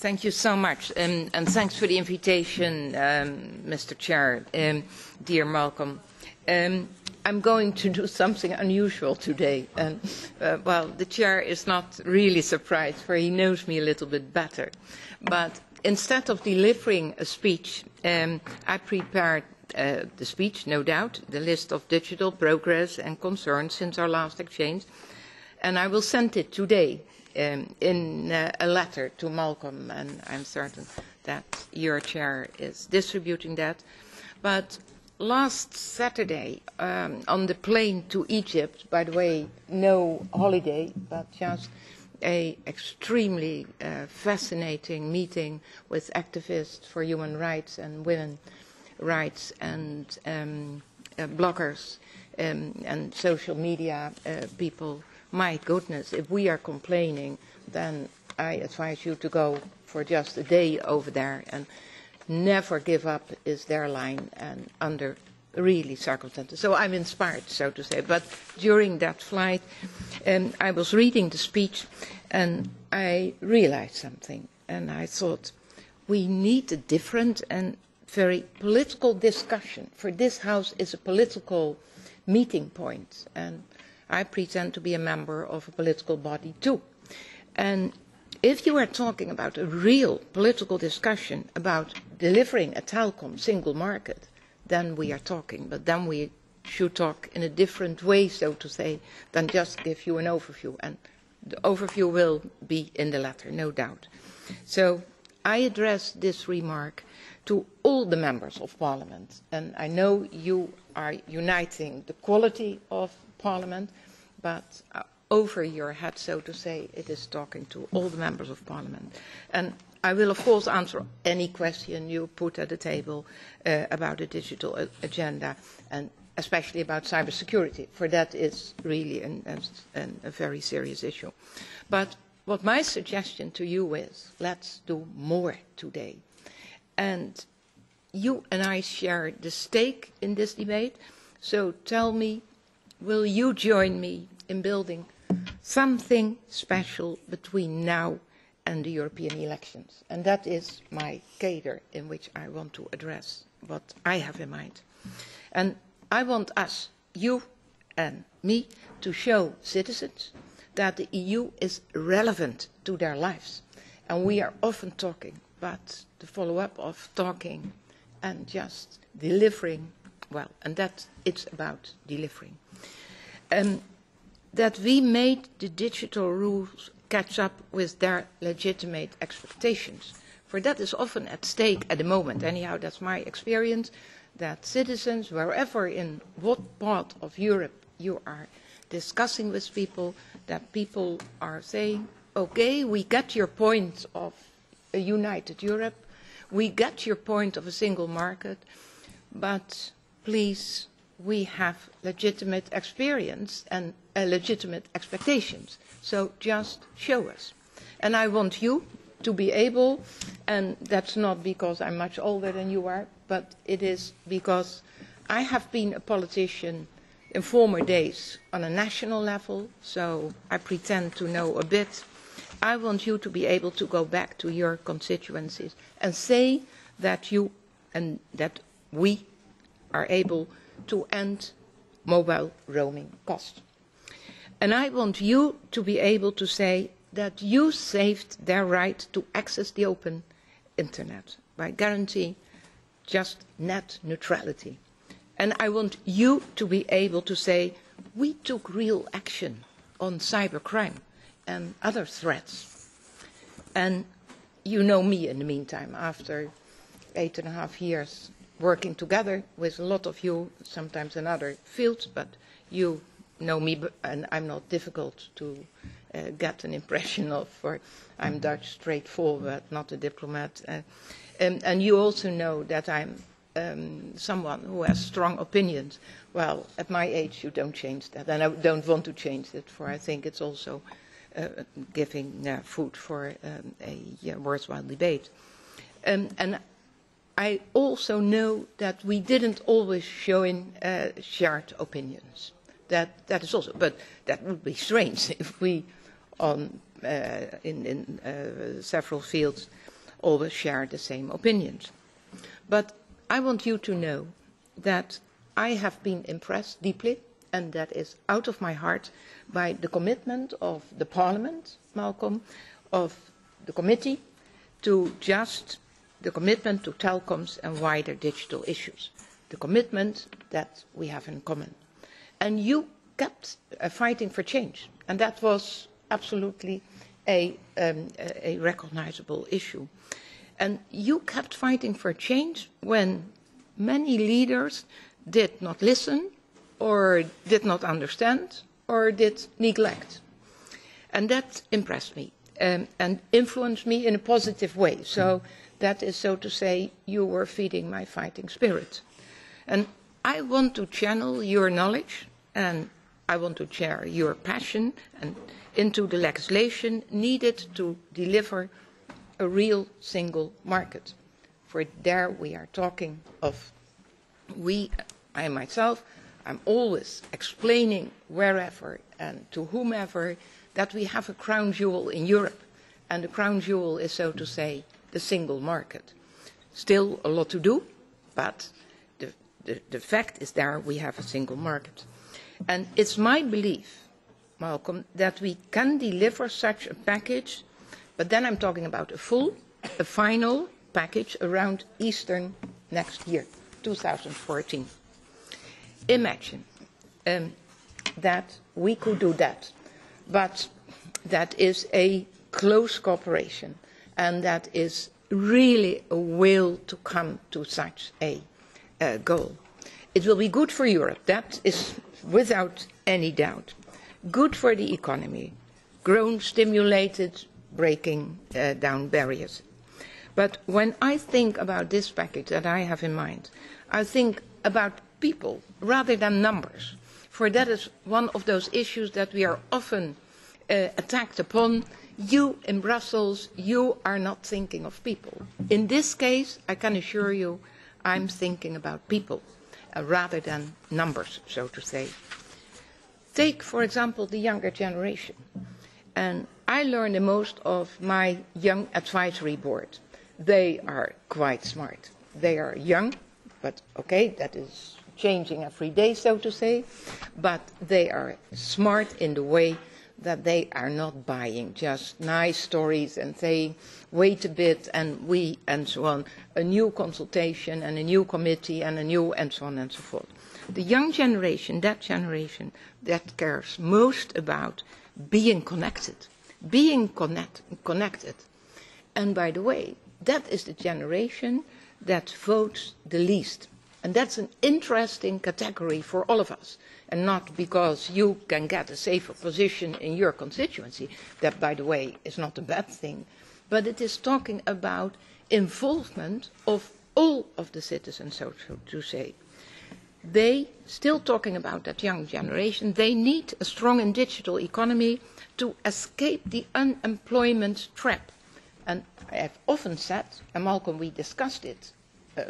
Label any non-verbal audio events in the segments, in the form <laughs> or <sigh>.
Thank you so much, um, and thanks for the invitation, um, Mr. Chair, um, dear Malcolm. Um, I'm going to do something unusual today, and uh, well, the chair is not really surprised, for he knows me a little bit better. But instead of delivering a speech, um, I prepared uh, the speech, no doubt, the list of digital progress and concerns since our last exchange, and I will send it today um, in uh, a letter to Malcolm, and I'm certain that your chair is distributing that. But last Saturday, um, on the plane to Egypt, by the way, no holiday, but just a extremely uh, fascinating meeting with activists for human rights and women rights and um, uh, bloggers um, and social media uh, people my goodness, if we are complaining, then I advise you to go for just a day over there and never give up is their line and under really circumstances. So I'm inspired, so to say. But during that flight, um, I was reading the speech and I realized something. And I thought, we need a different and very political discussion. For this House is a political meeting point. And I pretend to be a member of a political body too. And if you are talking about a real political discussion about delivering a telecom single market, then we are talking. But then we should talk in a different way, so to say, than just give you an overview. And the overview will be in the letter, no doubt. So I address this remark to all the members of Parliament. And I know you are uniting the quality of Parliament, but uh, over your head, so to say, it is talking to all the members of Parliament. And I will, of course, answer any question you put at the table uh, about the digital agenda, and especially about cybersecurity, for that is really an, an, a very serious issue. But what my suggestion to you is, let's do more today. And you and I share the stake in this debate, so tell me will you join me in building something special between now and the European elections? And that is my cadre in which I want to address what I have in mind. And I want us, you and me, to show citizens that the EU is relevant to their lives. And we are often talking, but the follow-up of talking and just delivering, well, and that it's about delivering um, that we made the digital rules catch up with their legitimate expectations. For that is often at stake at the moment. Anyhow, that's my experience, that citizens, wherever in what part of Europe you are discussing with people, that people are saying, okay, we get your point of a united Europe, we get your point of a single market, but please we have legitimate experience and uh, legitimate expectations. So just show us. And I want you to be able, and that's not because I'm much older than you are, but it is because I have been a politician in former days on a national level, so I pretend to know a bit. I want you to be able to go back to your constituencies and say that you and that we are able to end mobile roaming costs. And I want you to be able to say that you saved their right to access the open internet by guaranteeing just net neutrality. And I want you to be able to say, we took real action on cybercrime and other threats. And you know me in the meantime, after eight and a half years working together with a lot of you, sometimes in other fields, but you know me, and I'm not difficult to uh, get an impression of, for I'm Dutch, straightforward, not a diplomat. Uh, and, and you also know that I'm um, someone who has strong opinions. Well, at my age, you don't change that, and I don't want to change it, for I think it's also uh, giving uh, food for um, a uh, worthwhile debate. Um, and I also know that we didn't always show in uh, shared opinions. That, that is also, but that would be strange <laughs> if we, on, uh, in, in uh, several fields, always share the same opinions. But I want you to know that I have been impressed deeply, and that is out of my heart, by the commitment of the Parliament, Malcolm, of the committee, to just the commitment to telecoms and wider digital issues, the commitment that we have in common. And you kept uh, fighting for change, and that was absolutely a, um, a recognizable issue. And you kept fighting for change when many leaders did not listen or did not understand or did neglect. And that impressed me um, and influenced me in a positive way. So that is, so to say, you were feeding my fighting spirit. And I want to channel your knowledge and I want to share your passion and into the legislation needed to deliver a real single market. For there we are talking of we, I myself, I'm always explaining wherever and to whomever that we have a crown jewel in Europe. And the crown jewel is, so to say, the single market. Still a lot to do, but the, the, the fact is there we have a single market. And it's my belief, Malcolm, that we can deliver such a package, but then I'm talking about a full, a final package around Easter next year, 2014. Imagine um, that we could do that, but that is a close cooperation and that is really a will to come to such a uh, goal. It will be good for Europe, that is without any doubt. Good for the economy, grown, stimulated, breaking uh, down barriers. But when I think about this package that I have in mind, I think about people rather than numbers. For that is one of those issues that we are often uh, attacked upon. You in Brussels, you are not thinking of people. In this case, I can assure you, I'm thinking about people uh, rather than numbers, so to say. Take, for example, the younger generation. And I learn the most of my young advisory board. They are quite smart. They are young, but okay, that is changing every day, so to say, but they are smart in the way that they are not buying just nice stories and saying, wait a bit, and we, and so on, a new consultation and a new committee and a new, and so on and so forth. The young generation, that generation, that cares most about being connected, being connect, connected. And by the way, that is the generation that votes the least. And that's an interesting category for all of us and not because you can get a safer position in your constituency. That, by the way, is not a bad thing. But it is talking about involvement of all of the citizens, so to say. They, still talking about that young generation, they need a strong and digital economy to escape the unemployment trap. And I have often said, and Malcolm, we discussed it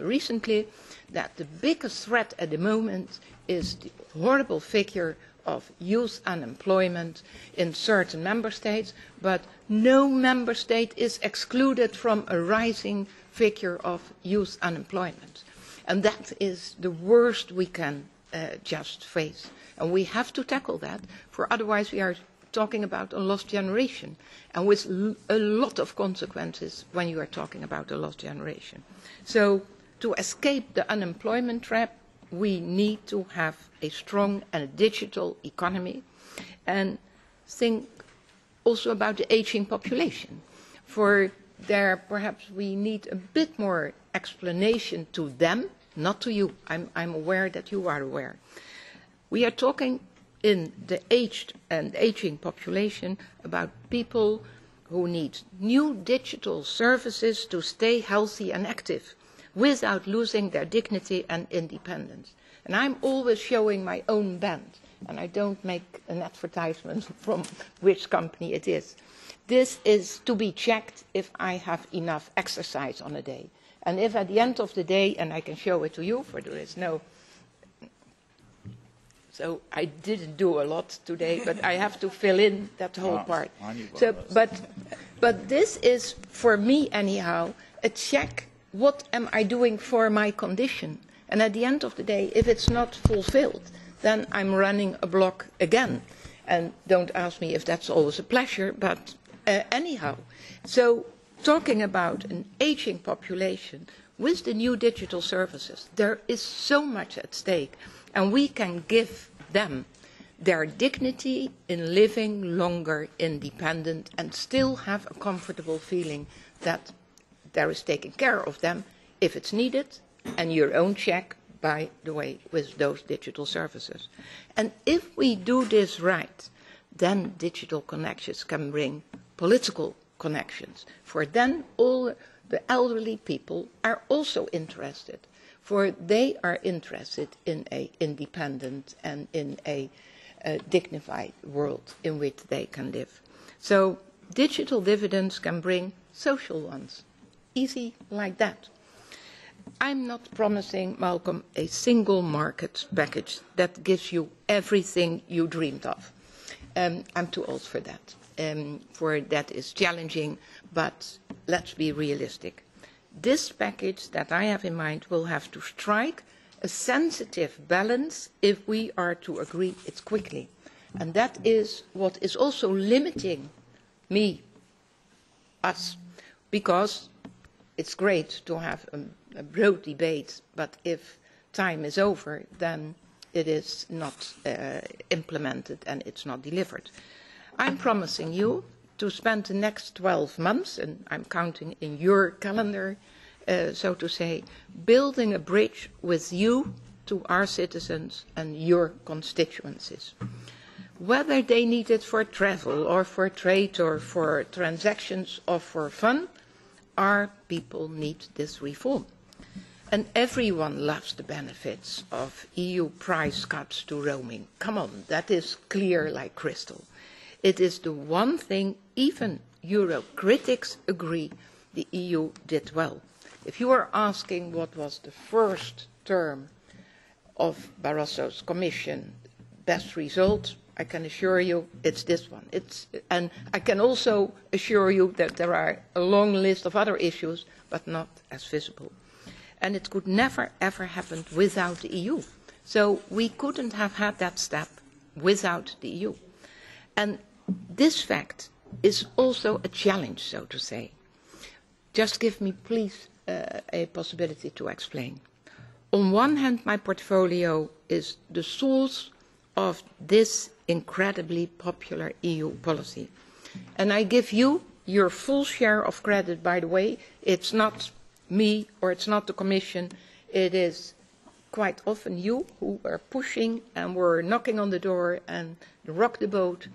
recently, that the biggest threat at the moment is the horrible figure of youth unemployment in certain member states, but no member state is excluded from a rising figure of youth unemployment. And that is the worst we can uh, just face. And we have to tackle that, for otherwise we are talking about a lost generation, and with a lot of consequences when you are talking about a lost generation. So to escape the unemployment trap, we need to have a strong and digital economy and think also about the aging population. For there, perhaps we need a bit more explanation to them, not to you. I'm, I'm aware that you are aware. We are talking in the aged and aging population about people who need new digital services to stay healthy and active without losing their dignity and independence. And I'm always showing my own band, and I don't make an advertisement <laughs> from which company it is. This is to be checked if I have enough exercise on a day. And if at the end of the day, and I can show it to you, for there is no so I didn't do a lot today, but I have to fill in that whole Ah, part. I knew what So, but, but this is, for me anyhow, a check. What am I doing for my condition? And at the end of the day, if it's not fulfilled, then I'm running a block again. And don't ask me if that's always a pleasure, but uh, anyhow. So, talking about an aging population with the new digital services, there is so much at stake, and we can give them their dignity in living longer independent and still have a comfortable feeling that there is taken care of them if it's needed and your own check by the way with those digital services and if we do this right then digital connections can bring political connections for then all the elderly people are also interested for they are interested in a independent and in a uh, dignified world in which they can live. So digital dividends can bring social ones. Easy like that. I'm not promising, Malcolm, a single market package that gives you everything you dreamed of. Um, I'm too old for that. Um, for that is challenging, but let's be realistic. This package that I have in mind will have to strike a sensitive balance if we are to agree it quickly. And that is what is also limiting me, us, because it's great to have a, a broad debate, but if time is over, then it is not uh, implemented and it's not delivered. I'm promising you to spend the next 12 months, and I'm counting in your calendar, uh, so to say, building a bridge with you to our citizens and your constituencies. Whether they need it for travel or for trade or for transactions or for fun, our people need this reform. And everyone loves the benefits of EU price cuts to roaming. Come on, that is clear like crystal. It is the one thing even Euro critics agree the EU did well. If you are asking what was the first term of Barroso's Commission best result, I can assure you it's this one. It's, and I can also assure you that there are a long list of other issues, but not as visible. And it could never ever happen without the EU. So we couldn't have had that step without the EU. And this fact is also a challenge, so to say. Just give me, please, uh, a possibility to explain. On one hand, my portfolio is the source of this incredibly popular EU policy. And I give you your full share of credit, by the way. It's not me or it's not the Commission. It is quite often you who are pushing and were knocking on the door and rock the boat.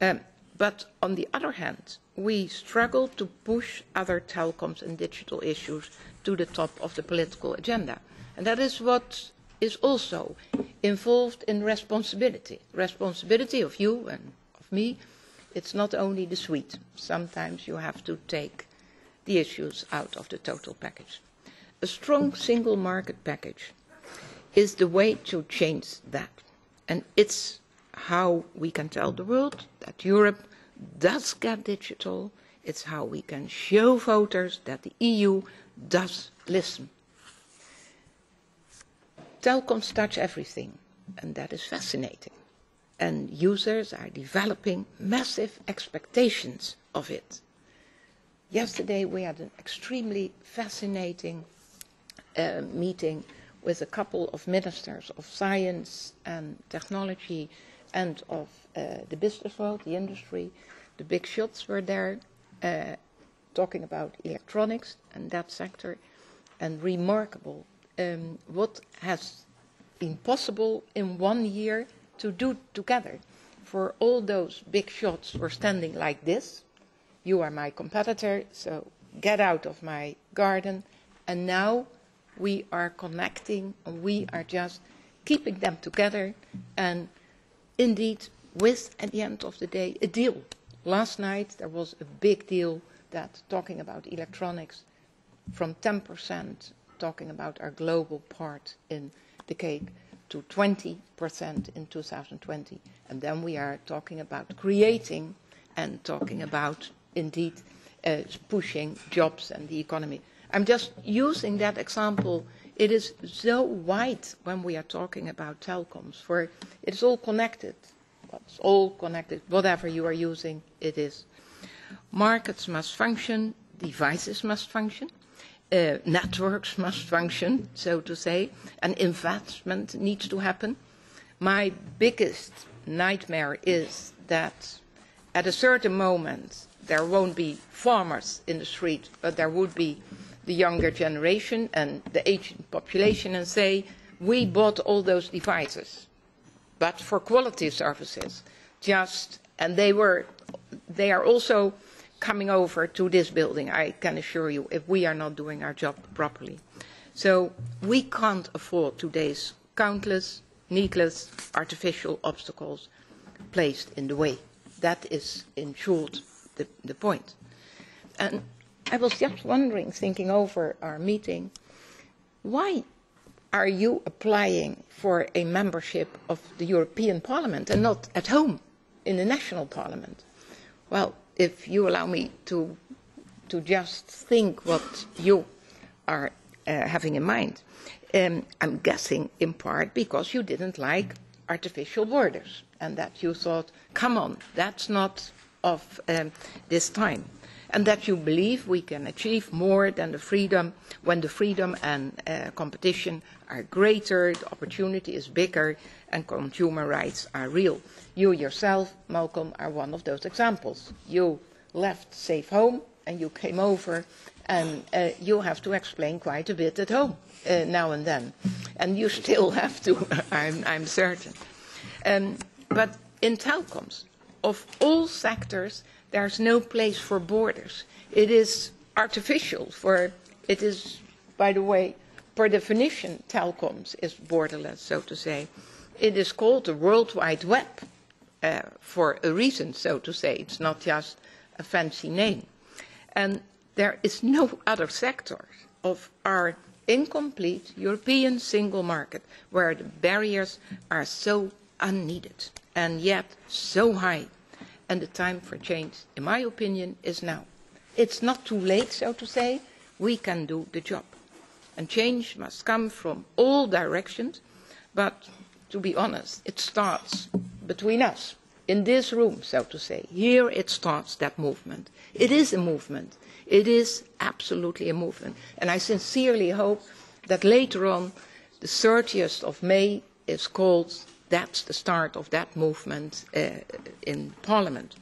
Um, but on the other hand, we struggle to push other telecoms and digital issues to the top of the political agenda. And that is what is also involved in responsibility. Responsibility of you and of me. It's not only the sweet. Sometimes you have to take the issues out of the total package. A strong single market package is the way to change that. And it's how we can tell the world that Europe does get digital. It's how we can show voters that the EU does listen. Telecoms touch everything, and that is fascinating. And users are developing massive expectations of it. Yesterday we had an extremely fascinating uh, meeting with a couple of ministers of science and technology and of uh, the business world, the industry. The big shots were there uh, talking about electronics and that sector. And remarkable um, what has been possible in one year to do together. For all those big shots were standing like this. You are my competitor, so get out of my garden. And now we are connecting and we are just keeping them together and indeed with, at the end of the day, a deal. Last night there was a big deal that talking about electronics from 10% talking about our global part in the cake to 20% in 2020. And then we are talking about creating and talking about, indeed, uh, pushing jobs and the economy. I'm just using that example. It is so wide when we are talking about telecoms, for it's all connected. It's all connected. Whatever you are using, it is. Markets must function, devices must function, uh, networks must function, so to say, and investment needs to happen. My biggest nightmare is that at a certain moment there won't be farmers in the street, but there would be the younger generation and the aging population and say, we bought all those devices, but for quality services, just, and they were, they are also coming over to this building, I can assure you, if we are not doing our job properly. So we can't afford today's countless, needless, artificial obstacles placed in the way. That is, in short, the, the point. And I was just wondering, thinking over our meeting, why are you applying for a membership of the European Parliament and not at home in the national parliament? Well, if you allow me to, to just think what you are uh, having in mind, um, I'm guessing in part because you didn't like artificial borders and that you thought, come on, that's not of um, this time. And that you believe we can achieve more than the freedom when the freedom and uh, competition are greater, the opportunity is bigger, and consumer rights are real. You yourself, Malcolm, are one of those examples. You left safe home and you came over and uh, you have to explain quite a bit at home uh, now and then. And you still <laughs> have to, <laughs> I'm, I'm certain. Um, but in telecoms, of all sectors, there's no place for borders. It is artificial for, it is, by the way, per definition, telecoms is borderless, so to say. It is called the World Wide Web uh, for a reason, so to say. It's not just a fancy name. And there is no other sector of our incomplete European single market where the barriers are so unneeded and yet so high. And the time for change, in my opinion, is now. It's not too late, so to say. We can do the job. And change must come from all directions, but to be honest, it starts between us, in this room, so to say. Here it starts that movement. It is a movement. It is absolutely a movement. And I sincerely hope that later on, the 30th of May is called, that's the start of that movement uh, in Parliament.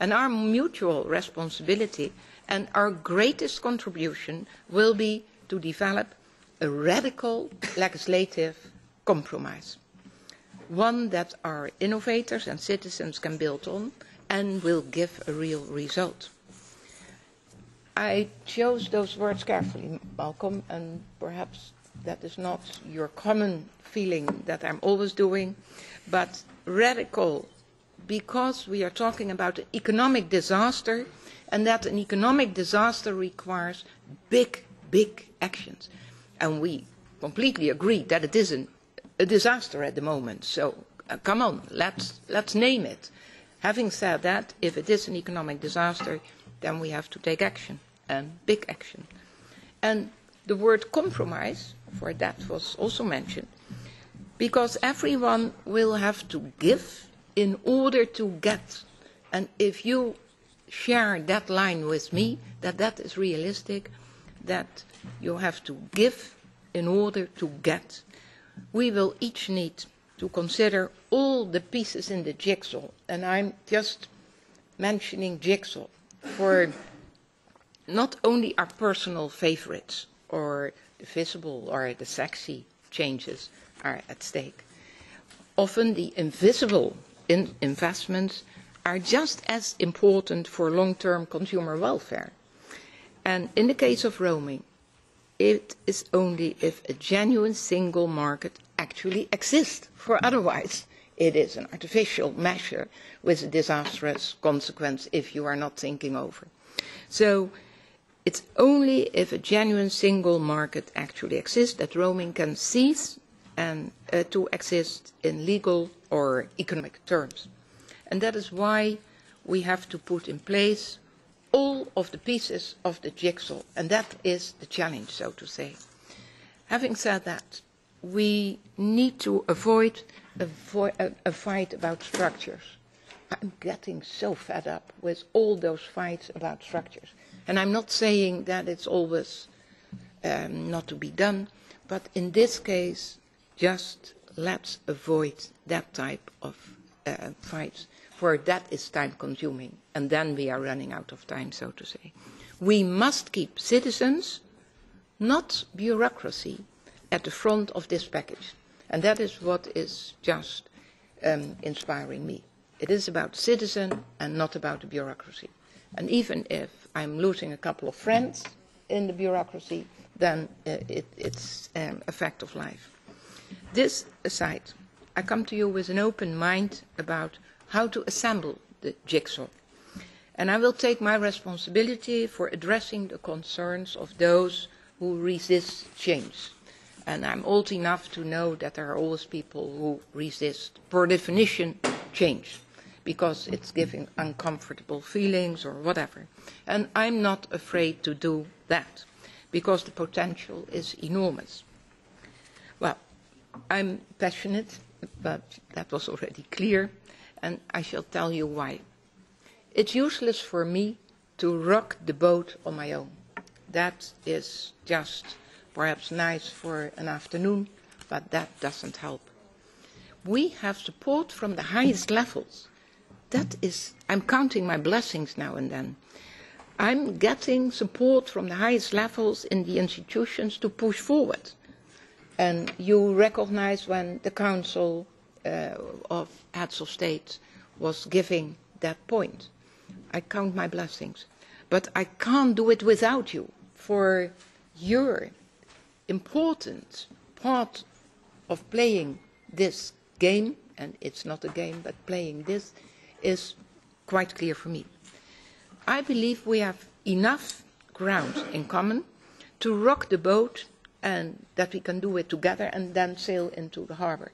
And our mutual responsibility and our greatest contribution will be to develop a radical legislative compromise one that our innovators and citizens can build on and will give a real result. I chose those words carefully, Malcolm, and perhaps that is not your common feeling that I'm always doing, but radical because we are talking about an economic disaster and that an economic disaster requires big, big actions. And we completely agree that it is a disaster at the moment. So uh, come on, let's, let's name it. Having said that, if it is an economic disaster, then we have to take action, and big action. And the word compromise, for that was also mentioned, because everyone will have to give in order to get. And if you share that line with me, that that is realistic, that you have to give in order to get. We will each need to consider all the pieces in the jigsaw, and I'm just mentioning jigsaw for not only our personal favorites or the visible or the sexy changes are at stake. Often the invisible in investments are just as important for long-term consumer welfare. And in the case of roaming, it is only if a genuine single market actually exists, for otherwise it is an artificial measure with a disastrous consequence if you are not thinking over. So it's only if a genuine single market actually exists that roaming can cease and uh, to exist in legal or economic terms. And that is why we have to put in place all of the pieces of the jigsaw, and that is the challenge, so to say. Having said that, we need to avoid a, a, a fight about structures. I'm getting so fed up with all those fights about structures. And I'm not saying that it's always um, not to be done, but in this case, just let's avoid that type of uh, fights, for that is time consuming, and then we are running out of time, so to say. We must keep citizens, not bureaucracy, at the front of this package. And that is what is just um, inspiring me. It is about citizen and not about the bureaucracy. And even if I'm losing a couple of friends in the bureaucracy, then uh, it, it's um, a fact of life. This aside, I come to you with an open mind about how to assemble the jigsaw. And I will take my responsibility for addressing the concerns of those who resist change. And I'm old enough to know that there are always people who resist, per definition, change because it's giving uncomfortable feelings or whatever. And I'm not afraid to do that because the potential is enormous. Well, I'm passionate, but that was already clear, and I shall tell you why. It's useless for me to rock the boat on my own. That is just perhaps nice for an afternoon, but that doesn't help. We have support from the highest levels that is, I'm counting my blessings now and then. I'm getting support from the highest levels in the institutions to push forward. And you recognize when the Council uh, of Heads of State was giving that point. I count my blessings. But I can't do it without you, for your important part of playing this game, and it's not a game, but playing this is quite clear for me. I believe we have enough ground in common to rock the boat and that we can do it together and then sail into the harbor.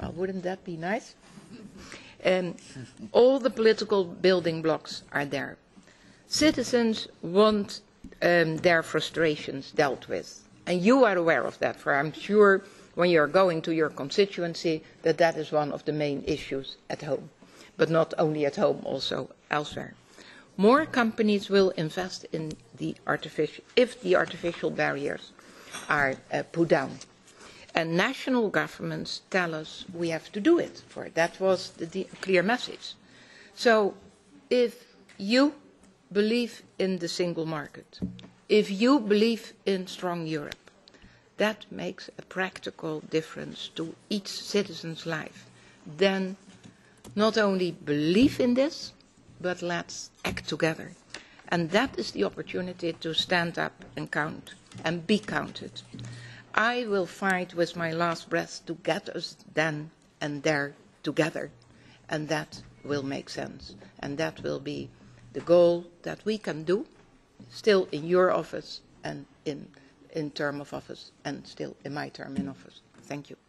Well, wouldn't that be nice? Um, all the political building blocks are there. Citizens want um, their frustrations dealt with. And you are aware of that, for I'm sure when you are going to your constituency that that is one of the main issues at home but not only at home, also elsewhere. More companies will invest in the artificial, if the artificial barriers are uh, put down. And national governments tell us we have to do it, for that was the, the clear message. So if you believe in the single market, if you believe in strong Europe, that makes a practical difference to each citizen's life, then not only believe in this, but let's act together. And that is the opportunity to stand up and count and be counted. I will fight with my last breath to get us then and there together. And that will make sense. And that will be the goal that we can do, still in your office and in, in term of office, and still in my term in office. Thank you.